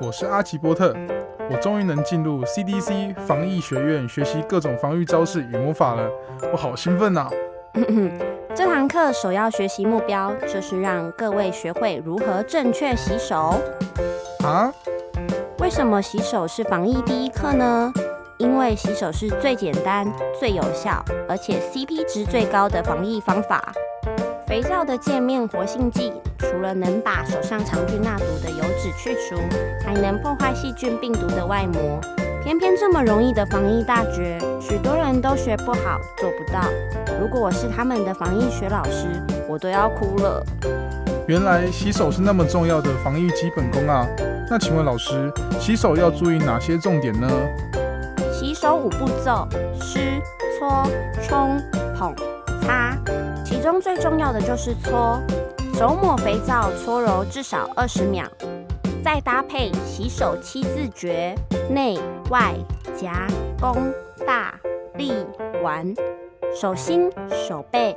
我是阿奇波特，我终于能进入 CDC 防疫学院学习各种防御招式与魔法了，我好兴奋呐！这堂课首要学习目标就是让各位学会如何正确洗手。啊？为什么洗手是防疫第一课呢？因为洗手是最简单、最有效，而且 CP 值最高的防疫方法。肥皂的界面活性剂除了能把手上长菌纳毒的油脂去除，还能破坏细菌病毒的外膜。偏偏这么容易的防疫大绝，许多人都学不好，做不到。如果我是他们的防疫学老师，我都要哭了。原来洗手是那么重要的防疫基本功啊！那请问老师，洗手要注意哪些重点呢？洗手五步骤：湿、搓、冲、捧、擦。其中最重要的就是搓，手抹肥皂搓揉至少二十秒，再搭配洗手七字诀：内外夹弓大力丸。手心、手背、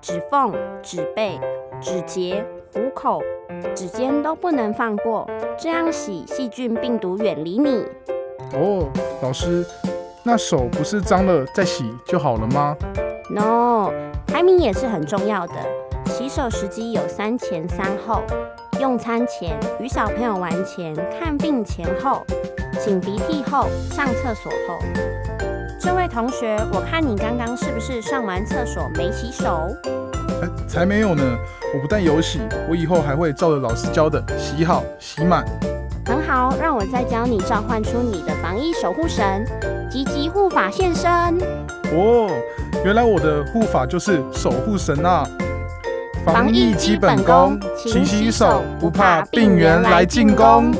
指缝、指背、指节、虎口、指尖都不能放过，这样洗细菌病毒远离你。哦，老师，那手不是脏了再洗就好了吗？No，排名也是很重要的。洗手时机有三前三后：用餐前、与小朋友玩前、看病前后、擤鼻涕后、上厕所后。这位同学，我看你刚刚是不是上完厕所没洗手？才没有呢！我不但有洗，我以后还会照着老师教的洗好、洗满。很好，让我再教你召唤出你的防疫守护神——吉吉护法现身。哦，原来我的护法就是守护神啊！防疫基本功，勤洗手，不怕病源来进攻。